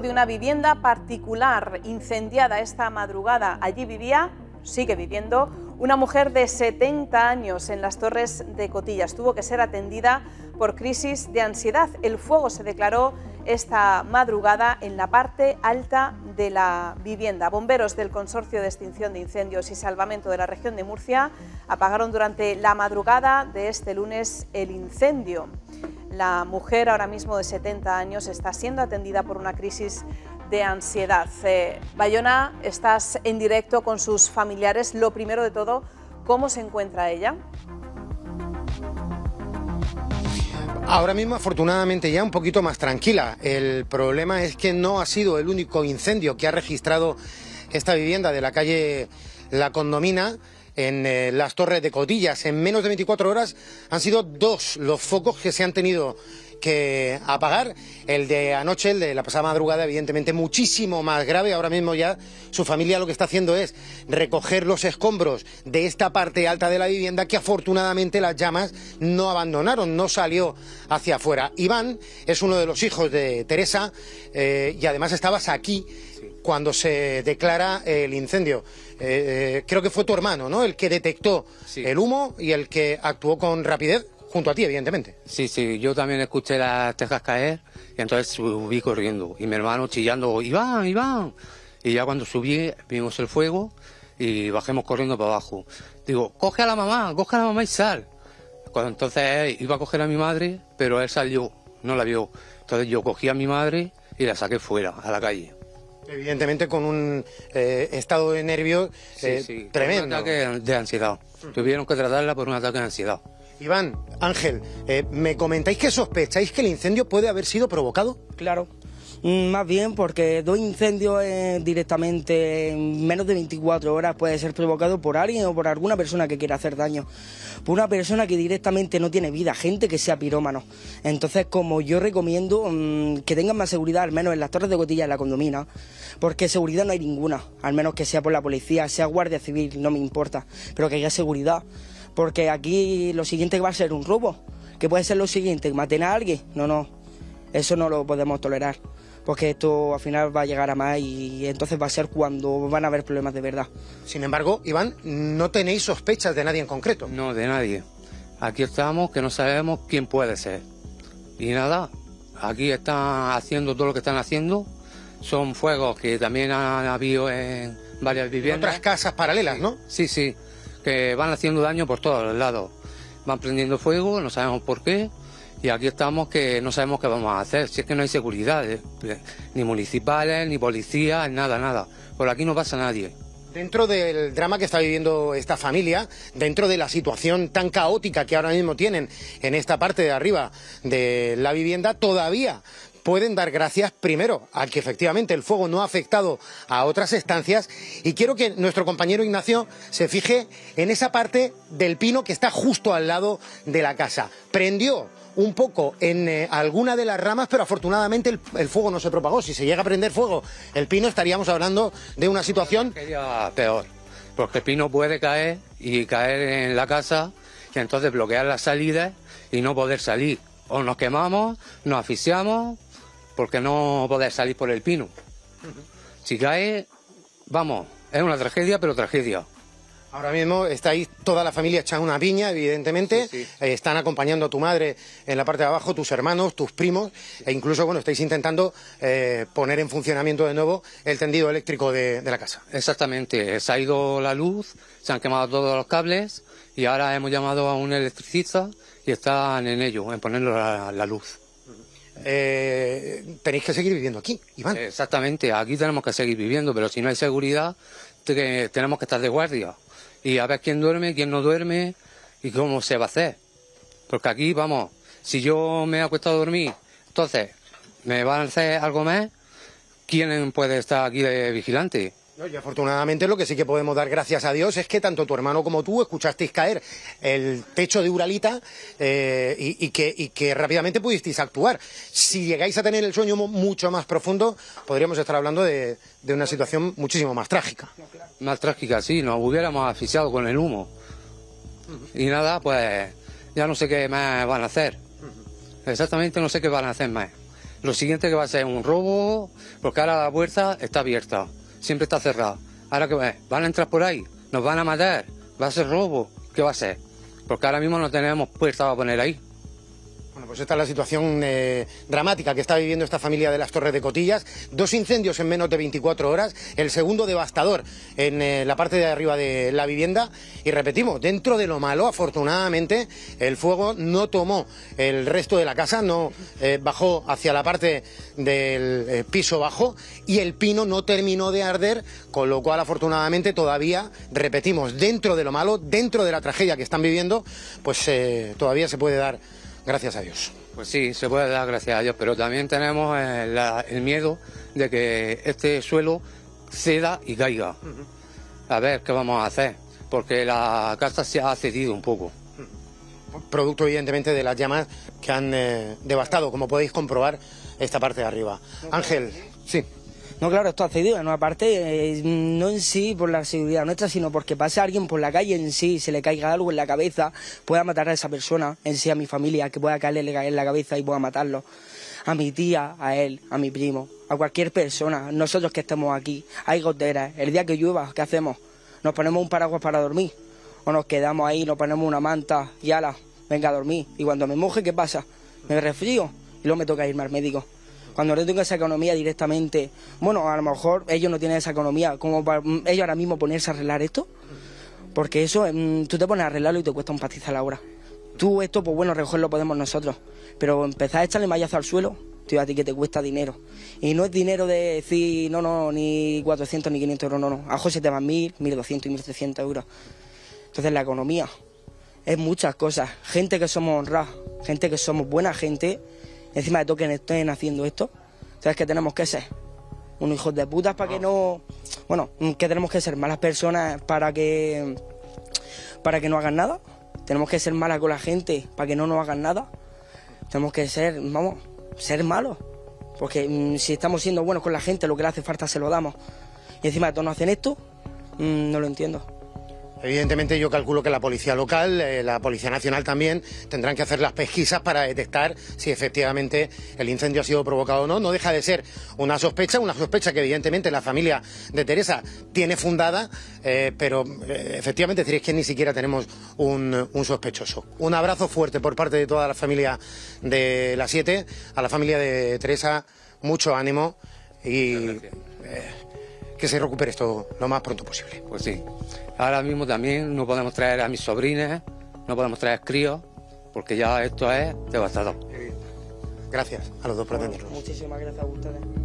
de una vivienda particular incendiada esta madrugada. Allí vivía, sigue viviendo, una mujer de 70 años en las Torres de Cotillas. Tuvo que ser atendida por crisis de ansiedad. El fuego se declaró esta madrugada en la parte alta de la vivienda. Bomberos del Consorcio de Extinción de Incendios y Salvamento de la región de Murcia apagaron durante la madrugada de este lunes el incendio. La mujer, ahora mismo de 70 años, está siendo atendida por una crisis de ansiedad. Eh, Bayona, estás en directo con sus familiares. Lo primero de todo, ¿cómo se encuentra ella? Ahora mismo, afortunadamente, ya un poquito más tranquila. El problema es que no ha sido el único incendio que ha registrado esta vivienda de la calle La Condomina en eh, las Torres de Cotillas. En menos de 24 horas han sido dos los focos que se han tenido que apagar. El de anoche, el de la pasada madrugada, evidentemente muchísimo más grave. Ahora mismo ya su familia lo que está haciendo es recoger los escombros de esta parte alta de la vivienda que afortunadamente las llamas no abandonaron, no salió hacia afuera. Iván es uno de los hijos de Teresa eh, y además estabas aquí cuando se declara el incendio. Eh, eh, creo que fue tu hermano, ¿no? El que detectó el humo y el que actuó con rapidez junto a ti, evidentemente. Sí, sí, yo también escuché las tejas caer y entonces subí corriendo. Y mi hermano chillando, Iván, Iván. Y ya cuando subí, vimos el fuego y bajemos corriendo para abajo. Digo, coge a la mamá, coge a la mamá y sal. Cuando entonces iba a coger a mi madre, pero él salió, no la vio. Entonces yo cogí a mi madre y la saqué fuera, a la calle. Evidentemente con un eh, estado de nervios eh, tremendo. Un ataque de ansiedad. Tuvieron que tratarla por un ataque de ansiedad. Iván, Ángel, eh, ¿me comentáis que sospecháis que el incendio puede haber sido provocado? Claro. Mm, más bien porque dos incendios eh, directamente en menos de 24 horas puede ser provocado por alguien o por alguna persona que quiera hacer daño. Por una persona que directamente no tiene vida, gente que sea pirómano. Entonces, como yo recomiendo mm, que tengan más seguridad, al menos en las torres de cotilla en la condomina, porque seguridad no hay ninguna, al menos que sea por la policía, sea guardia civil, no me importa, pero que haya seguridad porque aquí lo siguiente va a ser un robo. ¿Qué puede ser lo siguiente? ¿Maten a alguien? No, no, eso no lo podemos tolerar, porque esto al final va a llegar a más y entonces va a ser cuando van a haber problemas de verdad. Sin embargo, Iván, no tenéis sospechas de nadie en concreto. No, de nadie. Aquí estamos que no sabemos quién puede ser. Y nada, aquí están haciendo todo lo que están haciendo. Son fuegos que también han habido en varias viviendas. otras casas paralelas, ¿no? Sí, sí que van haciendo daño por todos los lados. Van prendiendo fuego, no sabemos por qué, y aquí estamos que no sabemos qué vamos a hacer. Si es que no hay seguridad, eh, ni municipales, ni policías, nada, nada. Por aquí no pasa nadie. Dentro del drama que está viviendo esta familia, dentro de la situación tan caótica que ahora mismo tienen en esta parte de arriba de la vivienda, todavía pueden dar gracias primero a que efectivamente el fuego no ha afectado a otras estancias y quiero que nuestro compañero Ignacio se fije en esa parte del pino que está justo al lado de la casa. Prendió un poco en eh, alguna de las ramas, pero afortunadamente el, fuego no se propagó. Si se llega a prender fuego el pino, estaríamos hablando de una situación... Peor, porque el pino puede caer y caer en la casa y entonces bloquear las salidas y no poder salir. O nos quemamos, nos asfixiamos porque no poder salir por el pino. Si cae, vamos, es una tragedia, pero tragedia. Ahora mismo estáis toda la familia echando una piña, evidentemente. Eh, están acompañando a tu madre en la parte de abajo, tus hermanos, tus primos, e incluso, bueno, estáis intentando eh, poner en funcionamiento de nuevo el tendido eléctrico de, la casa. Exactamente. Se ha ido la luz, se han quemado todos los cables y ahora hemos llamado a un electricista y están en ello, en ponerlo la luz. Eh, tenéis que seguir viviendo aquí, Iván. Exactamente, aquí tenemos que seguir viviendo, pero si no hay seguridad, tenemos que estar de guardia y a ver quién duerme, quién no duerme y cómo se va a hacer. Porque aquí, vamos, si yo me he acuestado a dormir, entonces, ¿me van a hacer algo más? ¿Quién puede estar aquí de vigilante? Y afortunadamente lo que sí que podemos dar gracias a Dios es que tanto tu hermano como tú escuchasteis caer el techo de Uralita eh, y, que, rápidamente pudisteis actuar. Si llegáis a tener el sueño mucho más profundo, podríamos estar hablando de, una situación muchísimo más trágica. Más trágica, sí, nos hubiéramos asfixiado con el humo. Y nada, pues ya no sé qué más van a hacer. Exactamente no sé qué van a hacer más. Lo siguiente que va a ser un robo, porque ahora la puerta está abierta, siempre está cerrada. Ahora que van a entrar por ahí, nos van a matar, va a ser robo, ¿qué va a ser? Porque ahora mismo no tenemos puerta para poner ahí. Bueno, pues esta es la situación eh, dramática que está viviendo esta familia de las Torres de Cotillas. Dos incendios en menos de 24 horas, el segundo devastador en eh, la parte de arriba de la vivienda. Y repetimos, dentro de lo malo, afortunadamente, el fuego no tomó el resto de la casa, no eh, bajó hacia la parte del piso bajo y el pino no terminó de arder, con lo cual, afortunadamente, todavía, repetimos, dentro de lo malo, dentro de la tragedia que están viviendo, pues todavía se puede dar gracias a Dios. Pues sí, se puede dar gracias a Dios, pero también tenemos eh, el miedo de que este suelo ceda y caiga. A ver qué vamos a hacer, porque la casa se ha cedido un poco. Producto, evidentemente, de las llamas que han eh, devastado, como podéis comprobar, esta parte de arriba. Ángel, sí. No, claro, esto ha cedido, en una parte, eh, no en sí por la seguridad nuestra, sino porque pase alguien por la calle en sí, se le caiga algo en la cabeza, pueda matar a esa persona, en sí a mi familia, que pueda caerle en la cabeza y pueda matarlo. A mi tía, a él, a mi primo, a cualquier persona, nosotros que estemos aquí, hay goteras, el día que llueva, ¿qué hacemos? ¿Nos ponemos un paraguas para dormir? ¿O nos quedamos ahí, nos ponemos una manta y ala, venga a dormir? Y cuando me moje, ¿qué pasa? Me resfrío y luego me toca irme al médico. Cuando no tengo esa economía directamente, bueno, a lo mejor ellos no tienen esa economía como para ellos ahora mismo ponerse a arreglar esto, porque eso, mm, tú te pones a arreglarlo y te cuesta un pastizal la hora. Tú esto, pues bueno, recogerlo podemos nosotros, pero empezar a echarle mallazo al suelo, tío, a ti que te cuesta dinero. Y no es dinero de decir, no, no, ni 400 ni 500 euros, no, no. A José te van 1000, 1200 y 1300 euros. Entonces la economía es muchas cosas. Gente que somos honrados, gente que somos buena gente, encima de todo que estén haciendo esto, ¿sabes qué tenemos que ser? Unos hijos de putas para que no... Bueno, que tenemos que ser malas personas para que... para que no hagan nada. Tenemos que ser malas con la gente para que no nos hagan nada. Tenemos que ser, vamos, ser malos. Porque mm, si estamos siendo buenos con la gente, lo que le hace falta se lo damos. Y encima de todo no hacen esto, mm, no lo entiendo. Evidentemente yo calculo que la policía local, eh, la policía nacional también tendrán que hacer las pesquisas para detectar si efectivamente el incendio ha sido provocado o no. No deja de ser una sospecha, una sospecha que evidentemente la familia de Teresa tiene fundada, eh, pero eh, efectivamente es que ni siquiera tenemos un, sospechoso. Un abrazo fuerte por parte de toda la familia de la Siete, a la familia de Teresa, mucho ánimo y que se recupere esto lo más pronto posible. Pues sí. Ahora mismo también no podemos traer a mis sobrinas, no podemos traer críos, porque ya esto es devastador. Gracias a los dos por atendernos. Muchísimas gracias a ustedes.